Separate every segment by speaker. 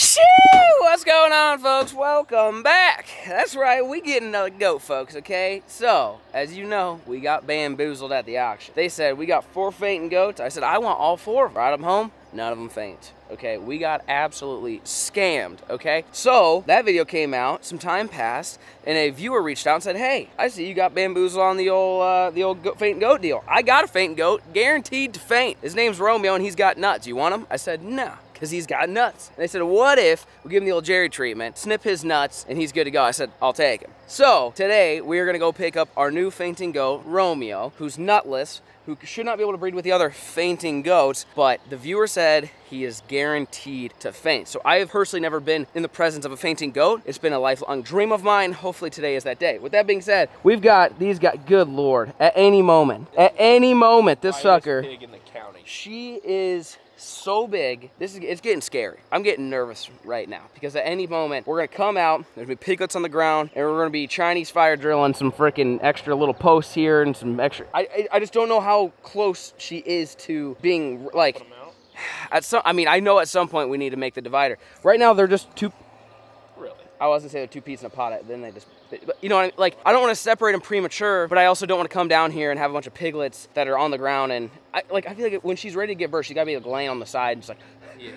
Speaker 1: Shoo! What's going on, folks? Welcome back. That's right, we getting another goat, folks, okay? So, as you know, we got bamboozled at the auction. They said, we got four fainting goats. I said, I want all four. Brought them home, none of them faint. Okay, we got absolutely scammed, okay? So, that video came out, some time passed, and a viewer reached out and said, hey, I see you got bamboozled on the old, uh, the old fainting goat deal. I got a fainting goat, guaranteed to faint. His name's Romeo, and he's got nuts. You want him? I said, no because he's got nuts. And they said, what if we give him the old Jerry treatment, snip his nuts, and he's good to go? I said, I'll take him. So today we are gonna go pick up our new fainting goat, Romeo, who's nutless, who should not be able to breed with the other fainting goats, but the viewer said he is guaranteed to faint. So I have personally never been in the presence of a fainting goat. It's been a lifelong dream of mine. Hopefully today is that day. With that being said, we've got these guys, good Lord, at any moment, at any moment, this sucker, she is so big. This is it's getting scary. I'm getting nervous right now because at any moment we're gonna come out. There's gonna be piglets on the ground, and we're gonna be Chinese fire drilling some freaking extra little posts here and some extra. I, I I just don't know how close she is to being like. At some, I mean, I know at some point we need to make the divider. Right now they're just two. I was gonna say they're two peas in a pot. Then they just you know what I mean? Like, I don't want to separate them premature, but I also don't want to come down here and have a bunch of piglets that are on the ground. And I, like, I feel like when she's ready to give birth, she's got to be able to lay on the side and just like,
Speaker 2: yeah.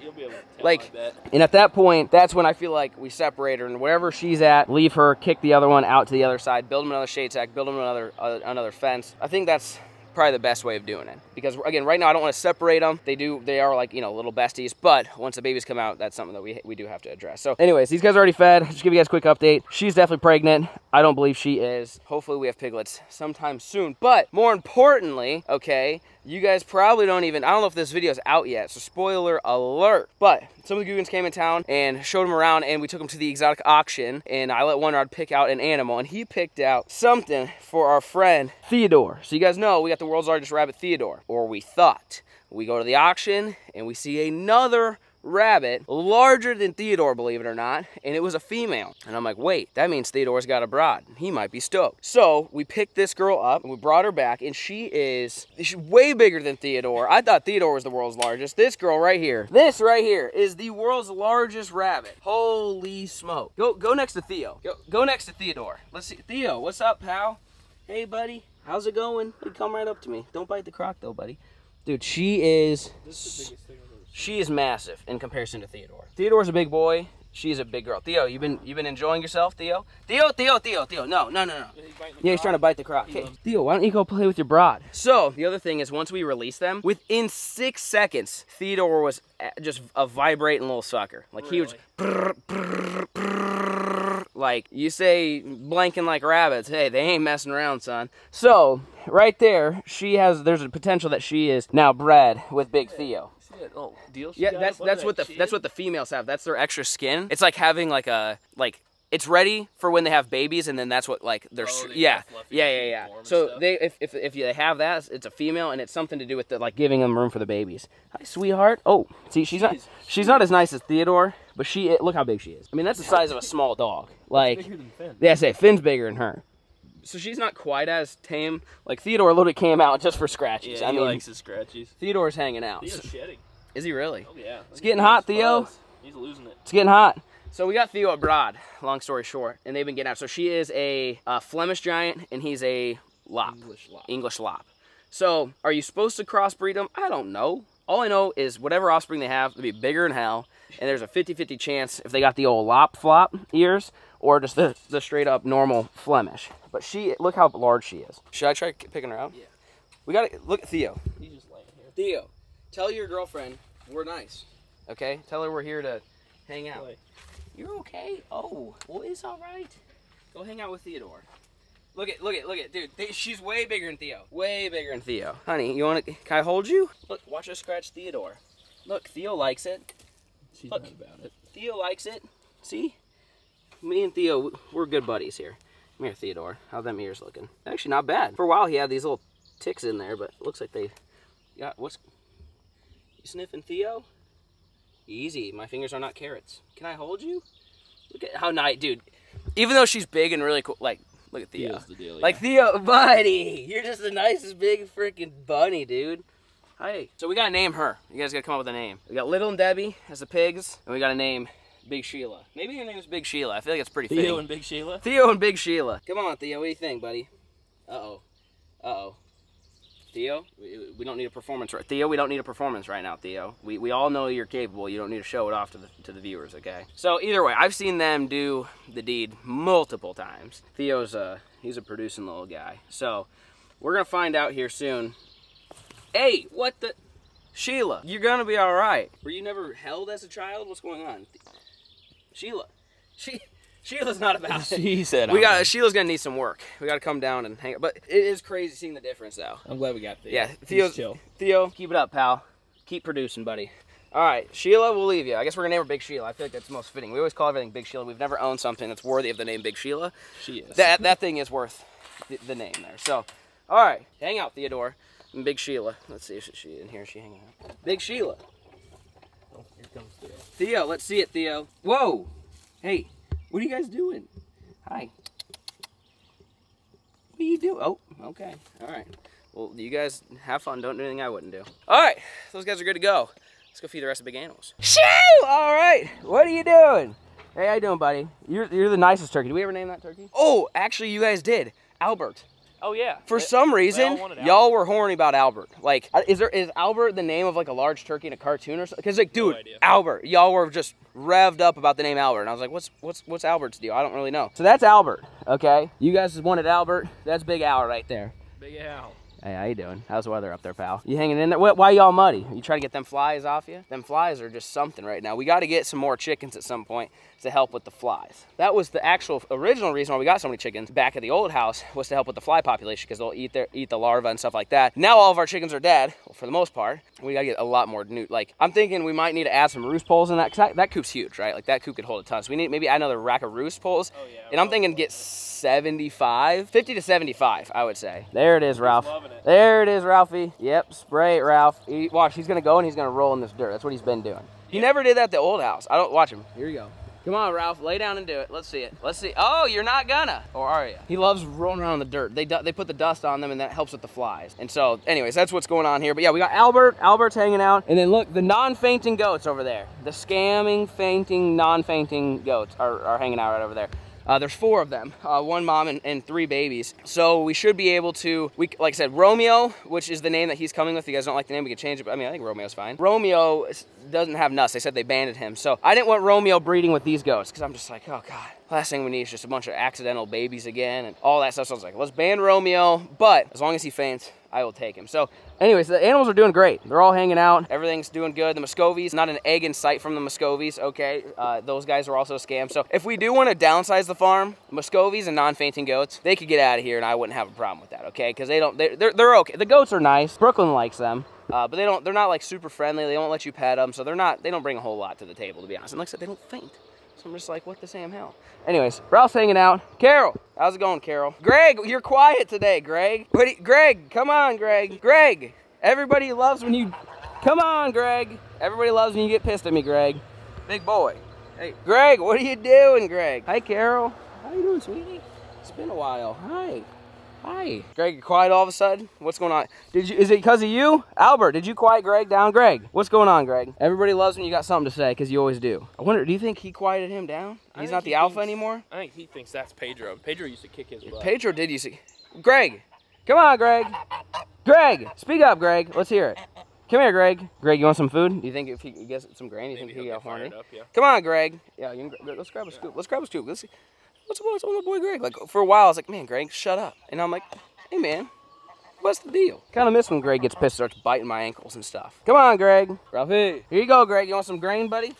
Speaker 2: You'll be able to tell,
Speaker 1: like, and at that point, that's when I feel like we separate her and wherever she's at, leave her, kick the other one out to the other side, build them another shade sack, build them another uh, another fence. I think that's probably the best way of doing it. Because again, right now I don't want to separate them. They do, they are like, you know, little besties, but once the babies come out, that's something that we, we do have to address. So anyways, these guys are already fed. Just give you guys a quick update. She's definitely pregnant. I don't believe she is. Hopefully we have piglets sometime soon. But more importantly, okay, you guys probably don't even, I don't know if this video is out yet, so spoiler alert. But some of the Googans came in town and showed them around and we took them to the exotic auction and I let one rod pick out an animal and he picked out something for our friend Theodore. So you guys know we got the world's largest rabbit Theodore, or we thought. We go to the auction and we see another rabbit larger than Theodore, believe it or not, and it was a female. And I'm like, wait, that means Theodore's got a brood. He might be stoked. So we picked this girl up and we brought her back, and she is she's way bigger than Theodore. I thought Theodore was the world's largest. This girl right here, this right here is the world's largest rabbit. Holy smoke. Go go next to Theo. Go, go next to Theodore. Let's see. Theo, what's up, pal? Hey, buddy. How's it going? You come right up to me. Don't bite the crock, though, buddy. Dude, she is she is massive in comparison to Theodore. Theodore's a big boy. She's a big girl. Theo, you've been you've been enjoying yourself, Theo? Theo, Theo, Theo, Theo. No, no, no, no. Yeah, he's trying to bite the crock. Hey, Theo, why don't you go play with your brood? So the other thing is, once we release them, within six seconds, Theodore was just a vibrating little sucker. Like really? he was. Brr, brr, brr, like you say, blanking like rabbits. Hey, they ain't messing around, son. So right there, she has. There's a potential that she is now bred with Big Theo
Speaker 2: oh deal.
Speaker 1: yeah, that's that's what, the that's what the females have. That's their extra skin. It's like having like a like it's ready for when they have babies, and then that's what like they're
Speaker 2: oh, they
Speaker 1: yeah yeah yeah yeah. So they if, if if they have that, it's a female, and it's something to do with the, like giving them room for the babies. Hi, sweetheart. Oh, see, she's not she's not as nice as Theodore, but she eh, look how big she is. I mean, that's the size of a small dog. Like yeah, I say Finn's bigger than her so she's not quite as tame. Like Theodore literally came out just for scratches.
Speaker 2: Yeah, I he mean, likes his scratches.
Speaker 1: Theodore's hanging out.
Speaker 2: He's shedding.
Speaker 1: Is he really?
Speaker 2: Oh, yeah.
Speaker 1: It's getting hot, Theo.
Speaker 2: He's losing it.
Speaker 1: It's getting hot. So we got Theo abroad, long story short, and they've been getting out. So she is a, a Flemish giant, and he's a lop.
Speaker 2: English lop.
Speaker 1: English lop. So are you supposed to crossbreed them? I don't know. All I know is whatever offspring they have, they'll be bigger than hell, and there's a 50-50 chance if they got the old lop flop ears or just the, the straight up normal Flemish. But she, look how large she is. Should I try picking her out?
Speaker 2: Yeah.
Speaker 1: We got to, look at Theo.
Speaker 2: He's just laying here.
Speaker 1: Theo, Tell your girlfriend we're nice. Okay? Tell her we're here to hang out.
Speaker 2: Play.
Speaker 1: You're okay? Oh, well, it's all right. Go hang out with Theodore. Look at, look at, look at, dude. They, she's way bigger than Theo. Way bigger than Theo. Honey, you want to? Can I hold you? Look, watch her scratch Theodore. Look, Theo likes it.
Speaker 2: She's
Speaker 1: look,
Speaker 2: not about it.
Speaker 1: Theo likes it. See? Me and Theo, we're good buddies here. Come here, Theodore. How them ears looking? Actually, not bad. For a while, he had these little ticks in there, but looks like they got what's you sniffing Theo? Easy. My fingers are not carrots. Can I hold you? Look at how nice, dude. Even though she's big and really cool, like, look at Theo.
Speaker 2: Deal,
Speaker 1: like Theo, buddy, you're just the nicest big freaking bunny, dude. Hi. So we gotta name her. You guys gotta come up with a name. We got Little and Debbie as the pigs, and we gotta name Big Sheila. Maybe her name is Big Sheila. I feel like it's pretty
Speaker 2: Theo
Speaker 1: fitting.
Speaker 2: and Big Sheila.
Speaker 1: Theo and Big Sheila. Come on, Theo. What do you think, buddy? Uh oh. Uh oh. Theo, we, we don't need a performance right. Theo, we don't need a performance right now, Theo. We, we all know you're capable. You don't need to show it off to the to the viewers, okay? So either way, I've seen them do the deed multiple times. Theo's a he's a producing little guy. So we're gonna find out here soon. Hey, what the? Sheila, you're gonna be all right. Were you never held as a child? What's going on? Sheila, she Sheila's not about it.
Speaker 2: She said.
Speaker 1: We got Sheila's gonna need some work. We gotta come down and hang. But it is crazy seeing the difference, though.
Speaker 2: I'm glad we got Theo.
Speaker 1: Yeah,
Speaker 2: He's chill.
Speaker 1: Theo, keep it up, pal. Keep producing, buddy. All right, Sheila, we'll leave you. I guess we're gonna name her Big Sheila. I feel like that's most fitting. We always call everything Big Sheila. We've never owned something that's worthy of the name Big Sheila.
Speaker 2: She is.
Speaker 1: That that thing is worth the, the name there. So, all right, hang out, Theodore. And Big Sheila. Let's see if she in here. she hanging out? Big Sheila.
Speaker 2: Oh, here comes Theo.
Speaker 1: Theo, let's see it, Theo. Whoa! Hey, what are you guys doing? Hi. What are you doing? Oh, okay. All right. Well, you guys have fun. Don't do anything I wouldn't do. All right, those guys are good to go. Let's go feed the rest of the big animals. Shoo! All right. What are you doing? Hey, how you doing, buddy? You're, you're the nicest turkey. Did we ever name that turkey? Oh, actually, you guys did. Albert.
Speaker 2: Oh yeah.
Speaker 1: For
Speaker 2: They-
Speaker 1: some reason, y'all were horny about Albert. Like, is there is Albert the name of like a large turkey in a cartoon or something? Because like, dude,
Speaker 2: idea.
Speaker 1: Albert, y'all were just revved up about the name Albert, and I was like, what's what's what's Albert's deal? I don't really know. So that's Albert. Okay, you guys wanted Albert. That's Big Al right there.
Speaker 2: Big Al.
Speaker 1: Hey, how you doing? How's the weather up there, pal? You hanging in there? Why, why y'all muddy? You trying to get them flies off you? Them flies are just something right now. We got to get some more chickens at some point to help with the flies. That was the actual original reason why we got so many chickens back at the old house was to help with the fly population because they'll eat their eat the larvae and stuff like that. Now all of our chickens are dead, well, for the most part. We got to get a lot more new. Like I'm thinking we might need to add some roost poles in that 'cause that, that coop's huge, right? Like that coop could hold a ton. So we need maybe add another rack of roost poles.
Speaker 2: Oh, yeah,
Speaker 1: And I'm thinking get 75, 50 to 75, I would say. There it is, Ralph.
Speaker 2: it.
Speaker 1: There it is, Ralphie. Yep, spray it, Ralph. He, watch, he's gonna go and he's gonna roll in this dirt. That's what he's been doing. He never did that at the old house. I don't watch him. Here you go. Come on, Ralph. Lay down and do it. Let's see it. Let's see. Oh, you're not gonna, or are you? He loves rolling around in the dirt. They they put the dust on them, and that helps with the flies. And so, anyways, that's what's going on here. But yeah, we got Albert. Albert's hanging out, and then look, the non-fainting goats over there. The scamming, fainting, non-fainting goats are, are hanging out right over there. Uh, there's four of them, uh, one mom and, and three babies. So we should be able to, we like I said, Romeo, which is the name that he's coming with. If you guys don't like the name, we can change it. But I mean, I think Romeo's fine. Romeo doesn't have nuts. They said they banded him. So I didn't want Romeo breeding with these goats because I'm just like, oh god. Last thing we need is just a bunch of accidental babies again and all that stuff. So I was like, let's ban Romeo, but as long as he faints, I will take him. So, anyways, the animals are doing great. They're all hanging out. Everything's doing good. The Muscovies, not an egg in sight from the Muscovies. Okay, uh, those guys are also scammed. So, if we do want to downsize the farm, Muscovies and non-fainting goats, they could get out of here, and I wouldn't have a problem with that. Okay, because they don't. They're, they're they're okay. The goats are nice. Brooklyn likes them. Uh, but they don't. They're not like super friendly. They won't let you pet them, so they're not. They don't bring a whole lot to the table, to be honest. And like I said, they don't faint. So I'm just like, what the Sam hell? Anyways, Ralph's hanging out. Carol, how's it going, Carol? Greg, you're quiet today, Greg. What? you- Greg, come on, Greg. Greg, everybody loves when you. Come on, Greg. Everybody loves when you get pissed at me, Greg. Big boy. Hey, Greg, what are you doing, Greg? Hi, Carol. How you doing, sweetie? It's been a while. Hi. Hi. Greg, you quiet all of a sudden? What's going on? Did you? Is it because of you, Albert? Did you quiet Greg down, Greg? What's going on, Greg? Everybody loves when you got something to say, because you always do. I wonder, do you think he quieted him down?
Speaker 2: I
Speaker 1: He's not the
Speaker 2: he
Speaker 1: alpha
Speaker 2: thinks-
Speaker 1: anymore.
Speaker 2: I think he thinks that's Pedro. Pedro used to kick his butt.
Speaker 1: Pedro did you see? Greg, come on, Greg. Greg, speak up, Greg. Let's hear it. Come here, Greg. Greg, you want some food? Do you think if he gets some grain, you
Speaker 2: Maybe
Speaker 1: think he
Speaker 2: he'll
Speaker 1: get horny?
Speaker 2: up, yeah.
Speaker 1: Come on, Greg. Yeah, you can, let's grab a scoop. Let's grab a scoop. Let's see. What's what's on the boy Greg? Like for a while, I was like, man, Greg, shut up. And I'm like, hey, man, what's the deal? Kind of miss when Greg gets pissed, starts biting my ankles and stuff. Come on, Greg. Ralphie, here you go, Greg. You want some grain, buddy?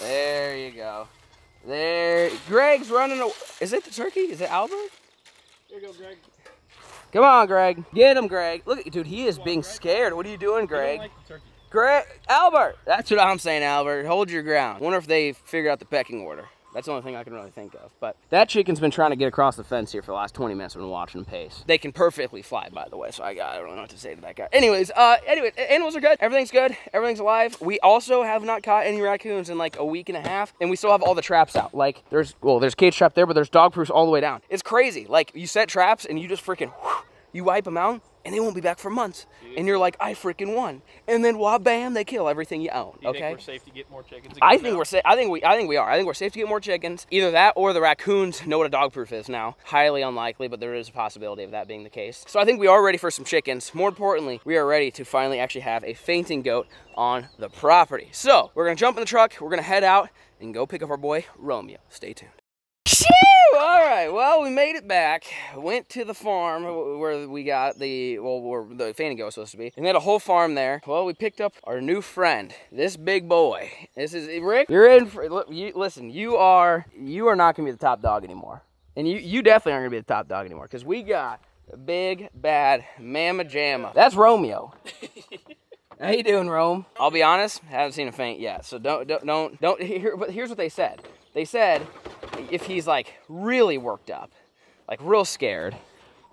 Speaker 1: There you go. There, Greg's running. A, is it the turkey? Is it Albert?
Speaker 2: Here you go, Greg.
Speaker 1: Come on, Greg. Get him, Greg. Look at you, dude. He is being scared. What are you doing, Greg? Greg, Albert. That's what I'm saying, Albert. Hold your ground. Wonder if they figured out the pecking order. That's the only thing I can really think of. But that chicken's been trying to get across the fence here for the last 20 minutes. I've been watching them pace. They can perfectly fly, by the way. So I I don't know what to say to that guy. Anyways, uh, anyway, animals are good. Everything's good. Everything's alive. We also have not caught any raccoons in like a week and a half, and we still have all the traps out. Like there's well, there's cage trap there, but there's dog proofs all the way down. It's crazy. Like you set traps and you just freaking. you wipe them out, and they won't be back for months. Mm-hmm. And you're like, I freaking won. And then wah bam, they kill everything you own.
Speaker 2: Do you
Speaker 1: okay.
Speaker 2: think we're safe to get more chickens?
Speaker 1: I think
Speaker 2: now?
Speaker 1: we're safe. I think we. I think we are. I think we're safe to get more chickens. Either that or the raccoons know what a dog proof is now. Highly unlikely, but there is a possibility of that being the case. So I think we are ready for some chickens. More importantly, we are ready to finally actually have a fainting goat on the property. So we're gonna jump in the truck. We're gonna head out and go pick up our boy Romeo. Stay tuned. All right. Well, we made it back. Went to the farm where we got the well, where the fanny goat was supposed to be, and they had a whole farm there. Well, we picked up our new friend, this big boy. This is Rick. You're in. For, look, you, listen, you are you are not gonna be the top dog anymore, and you you definitely aren't gonna be the top dog anymore because we got a big bad mama jamma. That's Romeo. How you doing, Rome? I'll be honest, haven't seen a faint yet. So don't don't don't don't. Here, but here's what they said. They said if he's like really worked up, like real scared.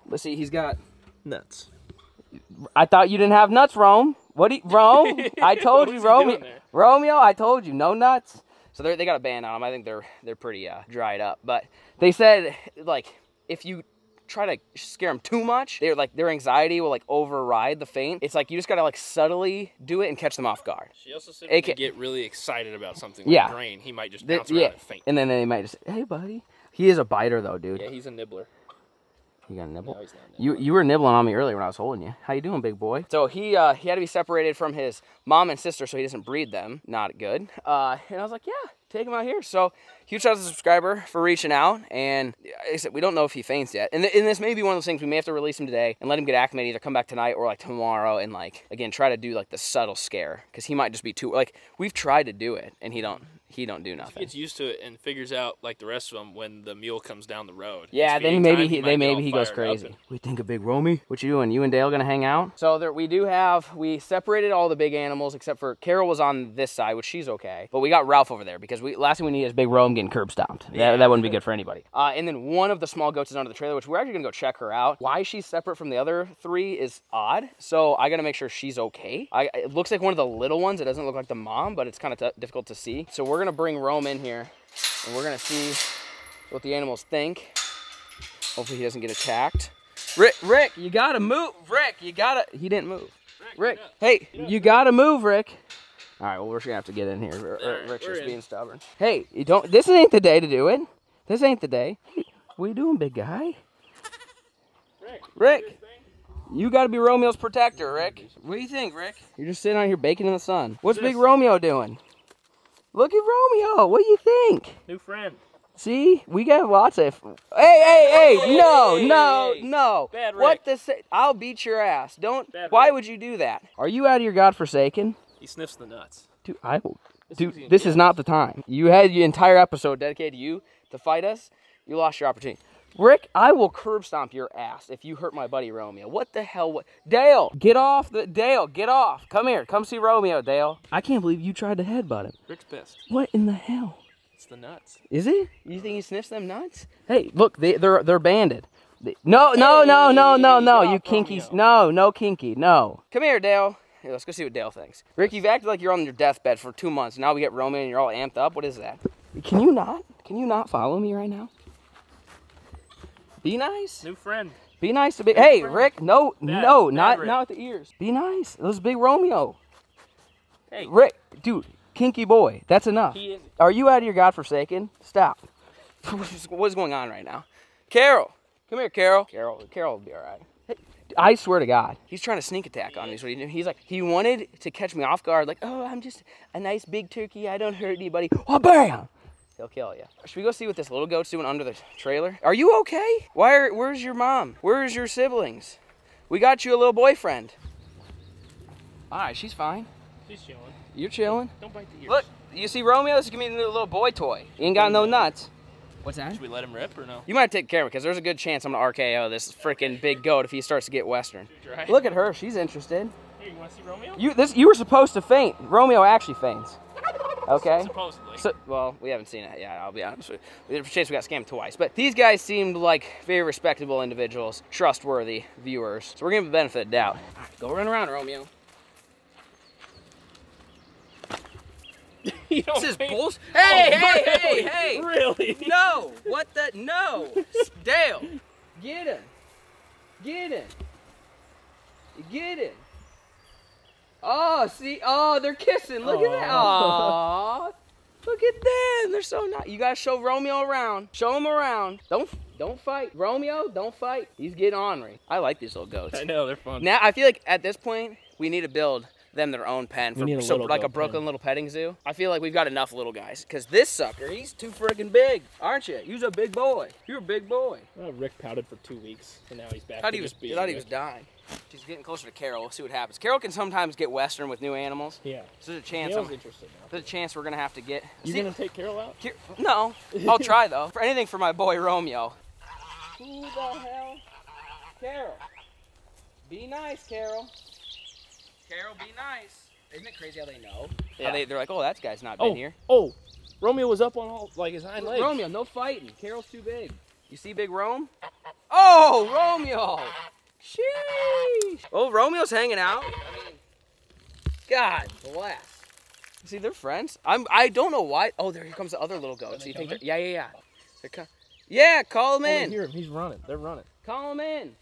Speaker 1: Let's see, he's got.
Speaker 2: nuts.
Speaker 1: I thought you didn't have nuts, Rome. What do you, Rome? I told you, Romeo. Romeo, I told you, no nuts. So they they got a ban on them. I think they're they're pretty uh, dried up. But they said like if you try to scare them too much, they're like their anxiety will like override the faint. It's like you just gotta like subtly do it and catch them off guard.
Speaker 2: She also said
Speaker 1: It
Speaker 2: if you
Speaker 1: ca-
Speaker 2: get really excited about something
Speaker 1: Yeah.
Speaker 2: like grain, he might just bounce around
Speaker 1: yeah,
Speaker 2: and faint.
Speaker 1: and then they might just hey buddy. He is a biter though, dude.
Speaker 2: Yeah, he's a nibbler.
Speaker 1: You got a nibble?
Speaker 2: No.
Speaker 1: You you were nibbling on me earlier when I was holding you. How you doing, big boy? So he uh, he had to be separated from his mom and sister so he doesn't breed them. Not good. Uh, and I was like, yeah, take him out here. So huge shout out to the subscriber for reaching out. And we don't know if he faints yet. And, th- and this may be one of those things we may have to release him today and let him get acclimated, either come back tonight or like tomorrow, and like again try to do like the subtle scare because he might just be too like we've tried to do it and he don't he don't do
Speaker 2: He
Speaker 1: nothing.
Speaker 2: gets used to it and figures out like the rest of them when the mule comes down the road.
Speaker 1: Yeah, then maybe
Speaker 2: time,
Speaker 1: he,
Speaker 2: might
Speaker 1: they maybe he goes crazy.
Speaker 2: and-
Speaker 1: We think a big Romy. What you doing? You and Dale gonna hang out? So there, we do have we separated all the big animals except for Carol was on this side, which she's okay. But we got Ralph over there because we last thing we need is big Rome getting curb stomped. That, that wouldn't be good for anybody. Uh, and then one of the small goats is under the trailer, which we're actually gonna go check her out. Why she's separate from the other three is odd. So I gotta make sure she's okay. I, it looks like one of the little ones. It doesn't look like the mom, but it's kind of difficult to see. So we're gonna bring Rome in here, and we're gonna see what the animals think. Hopefully he doesn't get attacked. Rick, Rick, you gotta move. Rick, you gotta. He didn't move. Rick, hey, you gotta move, Rick. All right, well we're just gonna have to get in here. Rick's just
Speaker 2: in.
Speaker 1: being stubborn. Hey, you don't. This ain't the day to do it. This ain't the day. What are you doing, big guy?
Speaker 2: Rick,
Speaker 1: Rick, you gotta be Romeo's protector, Rick. What do you think, Rick? You're just sitting out here baking in the sun. What's Big Romeo doing? Look at Romeo. What do you think?
Speaker 2: New friend.
Speaker 1: See, we got lots of. Hey, hey, hey! No, no, no!
Speaker 2: Bad
Speaker 1: What
Speaker 2: Rick.
Speaker 1: the? Sa- I'll beat your ass. Don't.
Speaker 2: Bad
Speaker 1: why
Speaker 2: Rick.
Speaker 1: would you do that? Are you out of your godforsaken?
Speaker 2: He sniffs the nuts.
Speaker 1: Dude, I will.
Speaker 2: This
Speaker 1: Dude, this is not the time. You had your entire episode dedicated to you to fight us. You lost your opportunity. Rick, I will curb stomp your ass if you hurt my buddy Romeo. What the hell? What? Dale, get off the. Dale, get off. Come here. Come see Romeo, Dale. I can't believe you tried to headbutt him.
Speaker 2: Rick's pissed.
Speaker 1: What in the hell?
Speaker 2: It's the nuts.
Speaker 1: Is it? You think he sniffs them nuts? Hey, look, they, they're they're banded. They- no, no, no, no, no, no,
Speaker 2: Hey,
Speaker 1: you
Speaker 2: get
Speaker 1: kinky.
Speaker 2: Romeo.
Speaker 1: No, no kinky. No. Come here, Dale. Here, let's go see what Dale thinks. Rick, you've acted like you're on your deathbed for two months. Now we get Romeo and you're all amped up. What is that? Can you not? Can you not follow me right now? Be nice.
Speaker 2: New friend.
Speaker 1: Be nice to be. Hey, Rick. No,
Speaker 2: Bad-
Speaker 1: no,
Speaker 2: bad
Speaker 1: not
Speaker 2: Rick.
Speaker 1: not with the ears. Be nice. It was big Romeo.
Speaker 2: Hey,
Speaker 1: Rick, dude, kinky boy. That's enough. Are you out of your godforsaken? Stop. What is- what is going on right now? Carol, come here, Carol. Carol, Carol will be all right. Hey, I swear to God, he's trying to sneak attack on me. is what he did. He's like, he wanted to catch me off guard, like, oh, I'm just a nice big turkey. I don't hurt anybody. Oh, bam! He'll kill you. Should we go see what this little goat's doing under the trailer? Are you okay? Why? Are, where's your mom? Where's your siblings? We got you a little boyfriend. All right, she's fine.
Speaker 2: She's chilling.
Speaker 1: You're chilling.
Speaker 2: Don't bite the ears.
Speaker 1: Look, you see Romeo? This is gonna be a little boy toy. He ain't got no uh, nuts. What's that?
Speaker 2: Should we let him rip or no?
Speaker 1: You might take care of it because there's a good chance I'm gonna RKO this freaking big goat if he starts to get western. Look at her, she's interested.
Speaker 2: Here, you want to see Romeo?
Speaker 1: You this you were supposed to faint. Romeo actually faints. Okay.
Speaker 2: Supposedly.
Speaker 1: So, well, we haven't seen it yet. I'll be honest with you. There's a chance we got scammed twice. But these guys seemed like very respectable individuals, trustworthy viewers. So we're the benefit of doubt. Go run around, Romeo. This is bullshit. Hey,
Speaker 2: Oh,
Speaker 1: hey, hey, hey!
Speaker 2: Really?
Speaker 1: No! What the? No! Dale! Get him! Get him! Get him. Oh, see, oh, they're kissing. Look at that. Aw. Look at them. They're so nice. You gotta show Romeo around. Show him around. Don't don't fight. Romeo, don't fight. He's getting ornery. I like these little goats.
Speaker 2: I know they're fun.
Speaker 1: Now I feel like at this point we need to build them their own pen for so, like a Brooklyn
Speaker 2: pen.
Speaker 1: little petting zoo. I feel like we've got enough little guys because this sucker he's too friggin' big, aren't you? You're a big boy. You're a big boy.
Speaker 2: Well, Rick pouted for two weeks, and now he's back.
Speaker 1: Thought he was
Speaker 2: being
Speaker 1: thought he was dying. She's getting closer to Carol. We'll see what happens. Carol can sometimes get western with new animals.
Speaker 2: Yeah.
Speaker 1: So there's a chance.
Speaker 2: Gail's
Speaker 1: I'm-
Speaker 2: interested now.
Speaker 1: There's a chance we're gonna have to get.
Speaker 2: You
Speaker 1: See-
Speaker 2: gonna take Carol out?
Speaker 1: No, I'll try though. For anything for my boy Romeo. Who the hell? Carol. Be nice, Carol. Carol, be nice. Isn't it crazy how they know?
Speaker 2: Yeah.
Speaker 1: How they, they're like, oh, that guy's not been
Speaker 2: Oh,
Speaker 1: here.
Speaker 2: oh, Romeo was up on all like his hind legs.
Speaker 1: Romeo, no fighting. Carol's too big. You see Big Rome? Oh, Romeo. Sheesh. Oh, Romeo's hanging out. I mean, God bless. See, they're friends. I'm. I don't know why. Oh, there here comes the other little goats.
Speaker 2: they
Speaker 1: You think? Yeah, yeah, yeah. Co- yeah, call them
Speaker 2: Oh, I
Speaker 1: in.
Speaker 2: hear him. He's running. They're running.
Speaker 1: Call them in.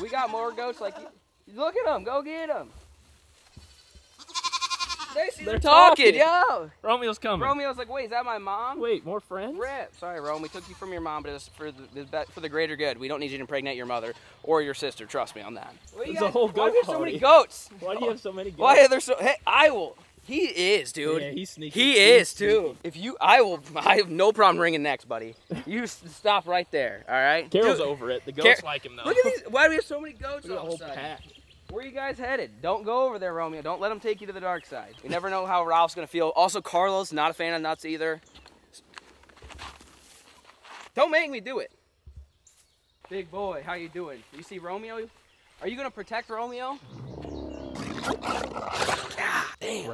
Speaker 1: We got more goats like you. Look at them. Go get them. They see
Speaker 2: They're
Speaker 1: they're talking.
Speaker 2: talking.
Speaker 1: Yo.
Speaker 2: Romeo's coming.
Speaker 1: Romeo's like, wait, is that my mom?
Speaker 2: Wait, more friends?
Speaker 1: Rip. Sorry, Rome. We took you from your mom, but it's for the, the for the greater good. We don't need you to impregnate your mother or your sister. Trust me on that. Well,
Speaker 2: There's a whole
Speaker 1: why
Speaker 2: goat
Speaker 1: do you have so many goats?
Speaker 2: Why do you have so many? goats?
Speaker 1: Why
Speaker 2: goats?
Speaker 1: are there so? Hey, I will. He is, dude.
Speaker 2: Yeah, he's sneaky.
Speaker 1: He
Speaker 2: He's
Speaker 1: is too. If you, I will. I have no problem ringing next, buddy. You stop right there. All right.
Speaker 2: Carol's
Speaker 1: Dude,
Speaker 2: over it. The goats
Speaker 1: Car-
Speaker 2: like him though.
Speaker 1: Look at these. Why do we have so many goats
Speaker 2: Look at the whole pack.
Speaker 1: Where are you guys headed? Don't go over there, Romeo. Don't let him take you to the dark side. You never know how Ralph's gonna feel. Also, Carlos, not a fan of nuts either. Don't make me do it. Big boy, how you doing? You see Romeo? Are you gonna protect Romeo?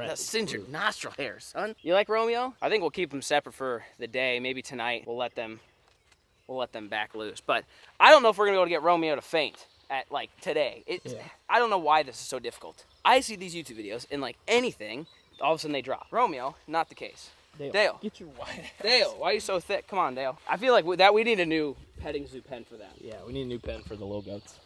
Speaker 1: That singed nostril hair, son. You like Romeo? I think we'll keep them separate for the day. Maybe tonight we'll let them, we'll let them back loose. But I don't know if we're gonna be able to get Romeo to faint at like today. It,
Speaker 2: Yeah.
Speaker 1: I don't know why this is so difficult. I see these YouTube videos and like anything, all of a sudden they drop. Romeo, not the case.
Speaker 2: Dale,
Speaker 1: Dale.
Speaker 2: get your white.
Speaker 1: Dale, why are you so thick? Come on, Dale. I feel like with that we need a new petting zoo pen for that.
Speaker 2: Yeah, we need a new pen for the little goats.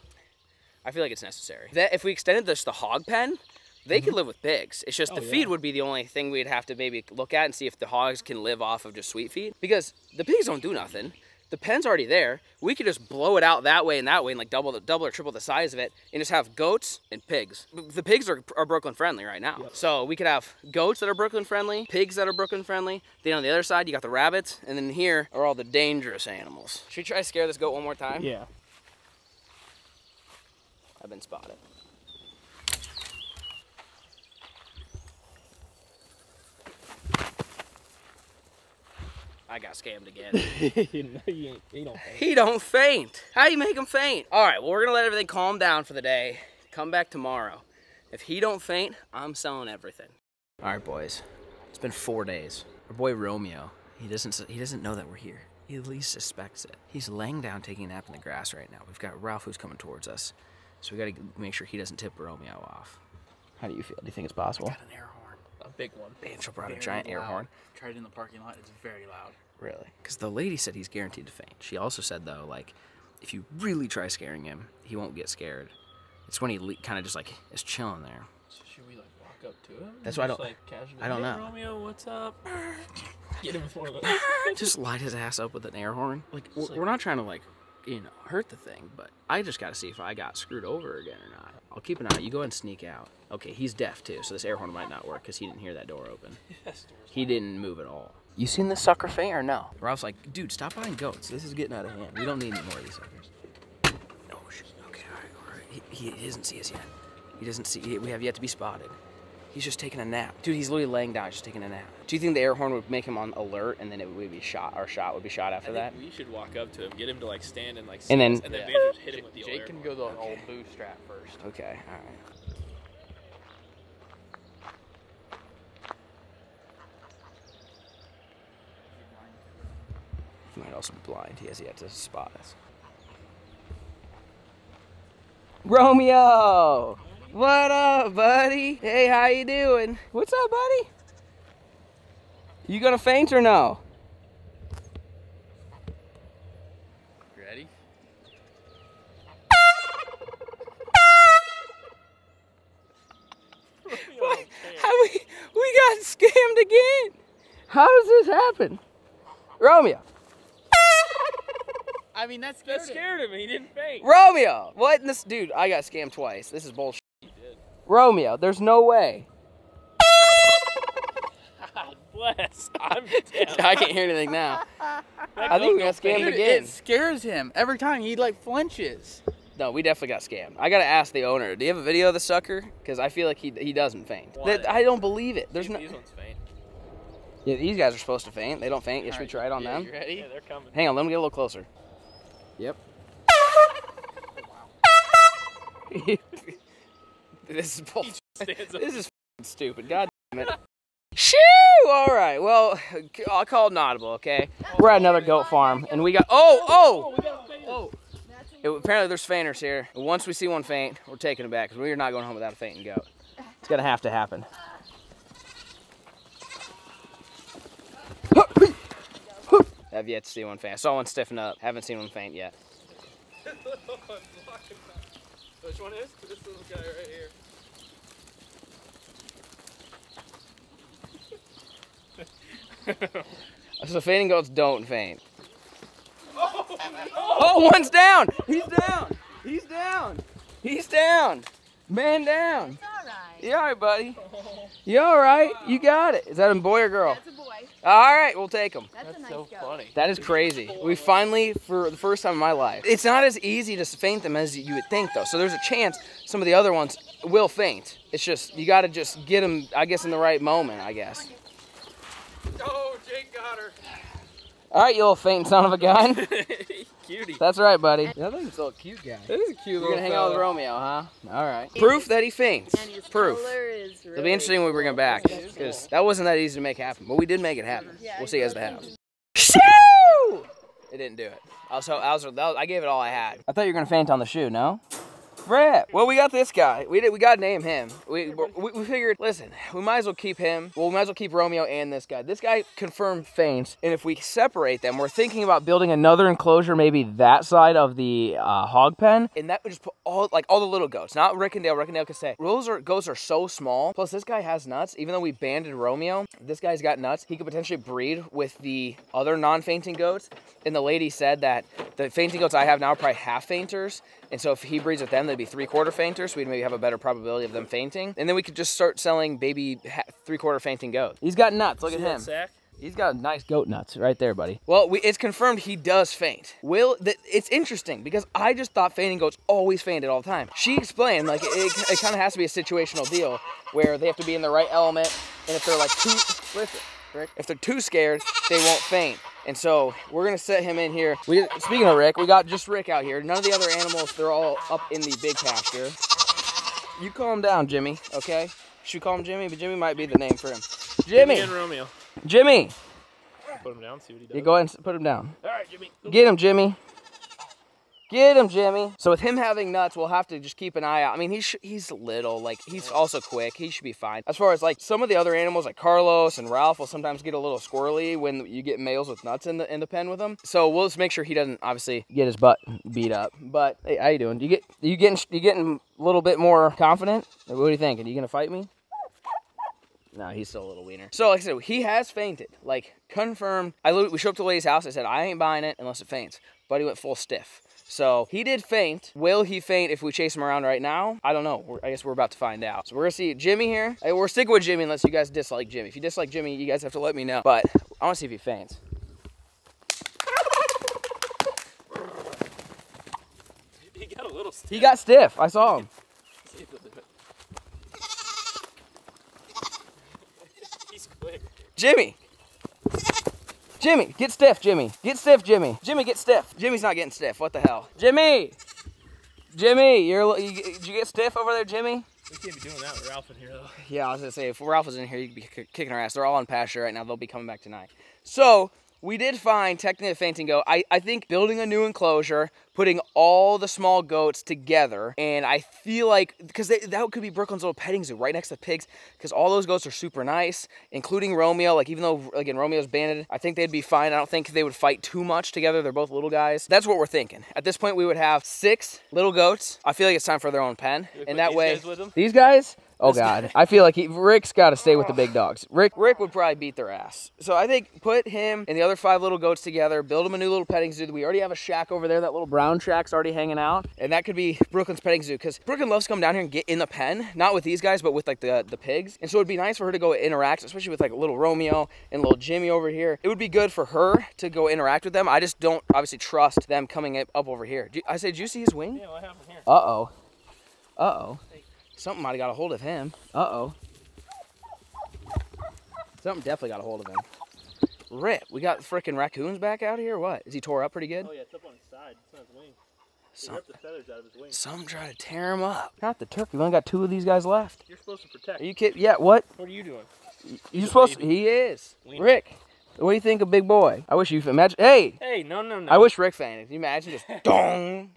Speaker 1: I feel like it's necessary. That if we extended this to hog pen, they could live with pigs. It's just
Speaker 2: Mm-hmm. Oh,
Speaker 1: the
Speaker 2: yeah.
Speaker 1: feed would be the only thing we'd have to maybe look at and see if the hogs can live off of just sweet feed. Because the pigs don't do nothing. The pen's already there. We could just blow it out that way and that way and like double the double or triple the size of it and just have goats and pigs. The pigs are, are Brooklyn friendly right now.
Speaker 2: Yep.
Speaker 1: So we could have goats that are Brooklyn friendly, pigs that are Brooklyn friendly. Then on the other side you got the rabbits, and then here are all the dangerous animals. Should we try to scare this goat one more time?
Speaker 2: Yeah.
Speaker 1: I've been spotted. I got scammed again.
Speaker 2: you know, ain't, you don't think.
Speaker 1: he don't faint. How you make him faint? All right, well we're gonna let everything calm down for the day. Come back tomorrow. If he don't faint, I'm selling everything. All right, boys. It's been four days. Our boy Romeo, he doesn't he doesn't know that we're here. He at least suspects it. He's laying down taking a nap in the grass right now. We've got Ralph who's coming towards us, so we got to make sure he doesn't tip Romeo off. How do you feel? Do you think it's possible?
Speaker 3: I Got an air horn.
Speaker 2: A big one.
Speaker 1: Bancho brought a
Speaker 3: Very
Speaker 1: giant air horn.
Speaker 3: Tried it in the parking lot. It's very loud.
Speaker 1: Really? Because the lady said he's guaranteed to faint. She also said though, like, if you really try scaring him, he won't get scared. It's when he le- kind of just like is chilling there.
Speaker 2: So should we like walk up to him?
Speaker 1: That's why I don't-
Speaker 2: Like, casually,
Speaker 1: I don't
Speaker 2: "Hey,
Speaker 1: know."
Speaker 2: Romeo, what's up? Get him with one of those.
Speaker 1: just light his ass up with an air horn. Like we're,
Speaker 2: like-
Speaker 1: we're not trying to like, you know, hurt the thing, but I just got to see if I got screwed over again or not. I'll keep an eye. You go ahead and sneak out. Okay, he's deaf too, so this air horn might not work because he didn't hear that door open.
Speaker 2: yes, doors.
Speaker 1: He didn't move at all. You seen this sucker faint or no? Ralph's like, dude, stop buying goats. This is getting out of hand. We don't need any more of these suckers. Oh shit. Okay, all right, all right. He, he doesn't see us yet. He doesn't see. he- We have yet to be spotted. He's just taking a nap, dude. He's literally laying down, just taking a nap. Do you think the air horn would make him on alert, and then it would be shot? Our shot would be shot
Speaker 2: I
Speaker 1: after
Speaker 2: think
Speaker 1: that.
Speaker 2: we should walk up to him, get him to like stand and like.
Speaker 1: And then-
Speaker 2: and then
Speaker 3: Yeah.
Speaker 2: hit him with the
Speaker 3: Jake
Speaker 2: air
Speaker 3: can
Speaker 2: horn.
Speaker 3: go the
Speaker 1: Okay.
Speaker 3: old bootstrap first.
Speaker 1: Okay, all right. must blind. He has yet to spot us. Romeo! What up, buddy? Hey, how you doing? What's up, buddy? You gonna faint or no?
Speaker 3: Ready? what?
Speaker 1: How we, we got scammed again. How does this happen? Romeo.
Speaker 3: I mean, that's
Speaker 2: That scared him. He didn't faint.
Speaker 1: Romeo! What in this dude? I got scammed twice. This is bullshit. Romeo, there's no way.
Speaker 2: Bless. I'm down.
Speaker 1: I can't hear anything now. I think we got scammed
Speaker 3: Dude,
Speaker 1: again.
Speaker 3: it scares him every time. He like flinches.
Speaker 1: No, we definitely got scammed. I gotta ask the owner. Do you have a video of the sucker? Because I feel like he he doesn't faint. That- I don't believe it. There's no.
Speaker 2: These ones faint.
Speaker 1: Yeah, these guys are supposed to faint. They don't faint. Should we try it on
Speaker 3: yeah,
Speaker 1: them?
Speaker 3: You ready?
Speaker 2: Yeah, they're coming.
Speaker 1: Hang on, let me get a little closer. Yep. this is bull.
Speaker 2: Stands up.
Speaker 1: This is stupid. God damn it. Shoo! All right. Well, I'll call it audible. Okay. We're at another goat farm, and we got. Oh, oh, oh. It- apparently, there's fainters here. Once we see one faint, we're taking it back because we're not going home without a fainting goat. It's gonna have to happen. Have yet to see one faint. I saw one stiffen up. Haven't seen one faint yet.
Speaker 2: Which one is? This little guy right here.
Speaker 1: So fainting goats don't faint. Oh, oh, one's down. He's down. He's down. He's down. Man down.
Speaker 4: All right.
Speaker 1: You all right, buddy? You all right? You got it. Is that a boy or girl?
Speaker 4: That's a boy.
Speaker 1: All right, we'll take him.
Speaker 4: That's, a nice
Speaker 2: so
Speaker 4: goat.
Speaker 2: funny.
Speaker 1: That is crazy. We finally, for the first time in my life, it's not as easy to faint them as you would think, though. So there's a chance some of the other ones will faint. It's just you got to just get them, I guess, in the right moment. I guess.
Speaker 2: Oh, Jake got her.
Speaker 1: All right, you little faint son of a gun.
Speaker 2: Cutie.
Speaker 1: That's right, buddy. I think he's still a cute guy.
Speaker 2: That is a cute
Speaker 1: You're gonna hang out with Romeo, huh? All right. Proof that he faints.
Speaker 4: And his
Speaker 1: Proof.
Speaker 4: color is really
Speaker 1: It'll be interesting when we bring him back because that wasn't that easy to make happen, but we did make it happen.
Speaker 4: Yeah,
Speaker 1: We'll see you guys at the house. Shoo! It didn't do it. I was, I was, I gave it all I had. I thought you were gonna faint on the shoe. No. Rip. Well, we got this guy. We did. We got to name him. We, we we figured. Listen, we might as well keep him. Well, we might as well keep Romeo and this guy. This guy confirmed faints, and if we separate them, we're thinking about building another enclosure, maybe that side of the uh, hog pen, and that would just put all like all the little goats, not Rick and Dale. Rick and Dale could say those are goats are so small. Plus, this guy has nuts. Even though we banded Romeo, this guy's got nuts. He could potentially breed with the other non-fainting goats. And the lady said that the fainting goats I have now are probably half fainters. And so if he breeds with them, they'd be three quarter fainters. So we'd maybe have a better probability of them fainting. And then we could just start selling baby ha- three quarter fainting goats. He's got nuts. Look
Speaker 2: See
Speaker 1: at him.
Speaker 2: sack?
Speaker 1: He's got nice goat nuts right there, buddy. Well, we, it's confirmed he does faint. Will that it's interesting because I just thought fainting goats always fainted all the time. She explained like it, it, it kind of has to be a situational deal where they have to be in the right element, and if they're like too listen, Rick, if they're too scared, they won't faint. And so we're gonna set him in here. We speaking of Rick, we got just Rick out here. None of the other animals, they're all up in the big pasture. You calm down, Jimmy. Okay? Should we call him Jimmy? But Jimmy might be the name for him. Jimmy,
Speaker 2: and Romeo.
Speaker 1: Jimmy.
Speaker 2: Put him down. See what he does.
Speaker 1: You go ahead and put him down.
Speaker 2: All right, Jimmy.
Speaker 1: Get him, Jimmy. Get him, Jimmy. So with him having nuts, we'll have to just keep an eye out. I mean, he's he's little, like he's also quick. He should be fine. As far as like some of the other animals, like Carlos and Ralph, will sometimes get a little squirrely when you get males with nuts in the in the pen with them. So we'll just make sure he doesn't obviously get his butt beat up. But hey, how you doing? You get you getting you getting a little bit more confident? What are you thinking? Are you gonna fight me? No, he's still a little wiener. So, like I said, he has fainted. Like, confirmed. I we showed up to the lady's house. I said, I ain't buying it unless it faints. But he went full stiff. So, he did faint. Will he faint if we chase him around right now? I don't know. We're, I guess we're about to find out. So, we're to see Jimmy here. Hey, we're sticking with Jimmy unless you guys dislike Jimmy. If you dislike Jimmy, you guys have to let me know. But I want to see if he faints.
Speaker 2: He got a little stiff.
Speaker 1: He got stiff. I saw him.
Speaker 2: He's quick.
Speaker 1: Jimmy. Jimmy, get stiff, Jimmy. Get stiff, Jimmy. Jimmy, get stiff. Jimmy's not getting stiff. What the hell? Jimmy! Jimmy, you're, you, did you get stiff over there, Jimmy?
Speaker 2: We can't be doing that with Ralph in here though.
Speaker 1: Yeah, I was gonna say if Ralph was in here, you'd be kicking our ass. They're all on pasture right now. They'll be coming back tonight. So we did find technically a fainting goat. I, I think building a new enclosure, putting all the small goats together, and I feel like because that could be Brooklyn's little petting zoo right next to pigs, because all those goats are super nice, including Romeo. Like even though again Romeo's banded, I think they'd be fine. I don't think they would fight too much together. They're both little guys. That's what we're thinking. At this point, we would have six little goats. I feel like it's time for their own pen, and that
Speaker 2: these
Speaker 1: way
Speaker 2: guys
Speaker 1: these guys. Oh God, I feel like he, Rick's got to stay with the big dogs. Rick, Rick would probably beat their ass. So I think put him and the other five little goats together, build them a new little petting zoo. We already have a shack over there. That little brown shack's already hanging out, and that could be Brooklyn's petting zoo because Brooklyn loves to come down here and get in the pen, not with these guys, but with like the the pigs. And so it'd be nice for her to go interact, especially with like little Romeo and little Jimmy over here. It would be good for her to go interact with them. I just don't obviously trust them coming up over here. I say, did you see his wing?
Speaker 2: Yeah, what happened here?
Speaker 1: Uh oh. Uh oh. Something might have got a hold of him. Uh oh. Something definitely got a hold of him. Rip, we got freaking raccoons back out here. What? Is he tore up pretty good?
Speaker 2: Oh yeah, it's up on his side. It's on his wing.
Speaker 1: Some,
Speaker 2: ripped the feathers out of his wing.
Speaker 1: some try to tear him up. Not the turkey. We only got two of these guys left.
Speaker 2: You're supposed to protect.
Speaker 1: Are you kidding? Yeah. What?
Speaker 2: What are you doing? You're
Speaker 1: supposed? To, he is. Rick. What do you think of Big Boy? I wish you imagine. Hey,
Speaker 2: Hey, no, no, no.
Speaker 1: I wish Rick fainted. Can you imagine just dong?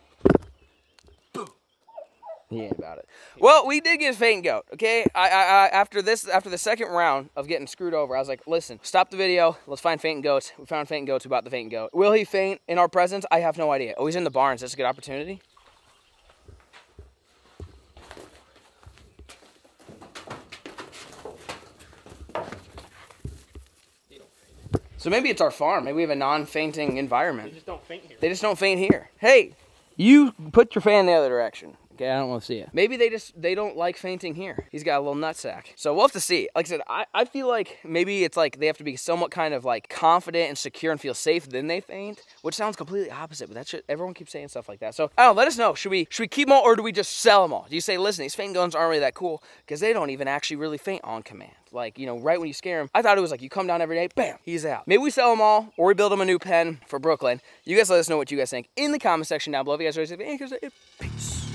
Speaker 1: He ain't about it. Well, we did get a faint goat. Okay, I, I, I after this, after the second round of getting screwed over, I was like, listen, stop the video. Let's find faint goats. We found faint goats. We bought the faint goat. Will he faint in our presence? I have no idea. Oh, he's in the barns. That's a good opportunity. So maybe it's our farm. Maybe we have a non-fainting environment.
Speaker 2: You just don't faint here.
Speaker 1: They just don't faint here. Hey, you put your fan the other direction. Okay, I don't want to see it. Maybe they just they don't like fainting here. He's got a little nutsack. So we'll have to see. Like I said, I, I feel like maybe it's like they have to be somewhat kind of like confident and secure and feel safe, then they faint, which sounds completely opposite, but that should everyone keeps saying stuff like that. So I don't know, let us know. Should we should we keep them all or do we just sell them all? Do you say, listen, these faint guns aren't really that cool? Because they don't even actually really faint on command. Like, you know, right when you scare him, I thought it was like you come down every day, bam, he's out. Maybe we sell them all or we build him a new pen for Brooklyn. You guys let us know what you guys think in the comment section down below. If you guys are say, peace.